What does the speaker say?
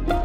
Bye.